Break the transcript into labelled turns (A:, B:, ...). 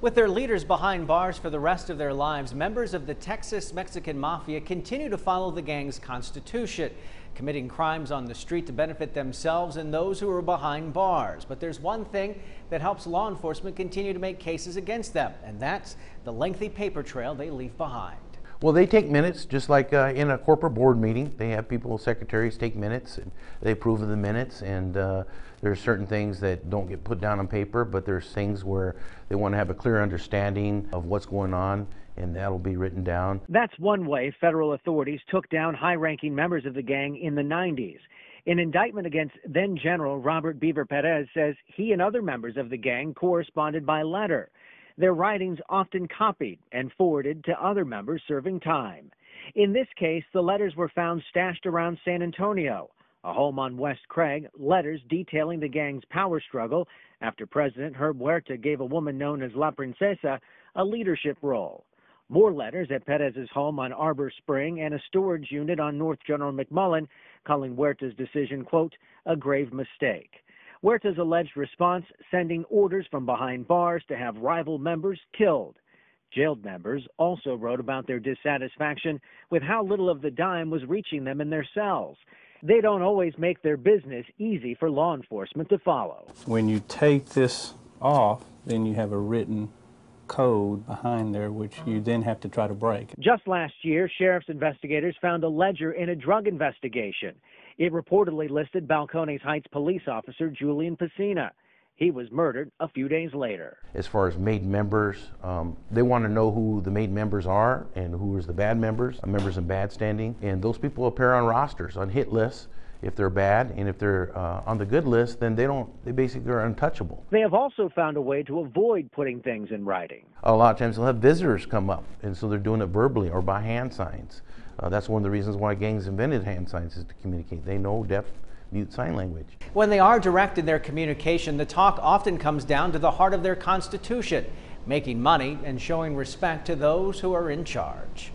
A: With their leaders behind bars for the rest of their lives, members of the Texas Mexican Mafia continue to follow the gang's constitution, committing crimes on the street to benefit themselves and those who are behind bars. But there's one thing that helps law enforcement continue to make cases against them, and that's the lengthy paper trail they leave behind.
B: Well, they take minutes, just like uh, in a corporate board meeting. They have people, secretaries take minutes, and they approve of the minutes. And uh, are certain things that don't get put down on paper, but there's things where they want to have a clear understanding of what's going on, and that'll be written down.
C: That's one way federal authorities took down high-ranking members of the gang in the 90s. An indictment against then General Robert Beaver Perez says he and other members of the gang corresponded by letter their writings often copied and forwarded to other members serving time. In this case, the letters were found stashed around San Antonio, a home on West Craig, letters detailing the gang's power struggle after President Herb Huerta gave a woman known as La Princesa a leadership role. More letters at Perez's home on Arbor Spring and a storage unit on North General McMullen, calling Huerta's decision, quote, a grave mistake. Huerta's alleged response sending orders from behind bars to have rival members killed. Jailed members also wrote about their dissatisfaction with how little of the dime was reaching them in their cells. They don't always make their business easy for law enforcement to follow.
D: When you take this off, then you have a written code behind there, which you then have to try to break.
C: Just last year, sheriff's investigators found a ledger in a drug investigation. It reportedly listed Balcones Heights police officer Julian Pacina. He was murdered a few days later.
B: As far as made members, um, they want to know who the made members are and who is the bad members, members in bad standing. And those people appear on rosters, on hit lists if they're bad, and if they're uh, on the good list, then they don't. They basically are untouchable.
C: They have also found a way to avoid putting things in writing.
B: A lot of times they'll have visitors come up, and so they're doing it verbally or by hand signs. Uh, that's one of the reasons why gangs invented hand signs is to communicate. They know deaf mute sign language.
A: When they are direct in their communication, the talk often comes down to the heart of their constitution, making money and showing respect to those who are in charge.